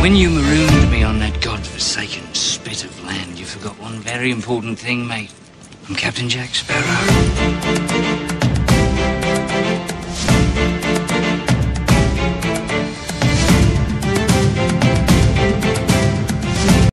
When you marooned me on that godforsaken spit of land, you forgot one very important thing, mate. I'm Captain Jack Sparrow.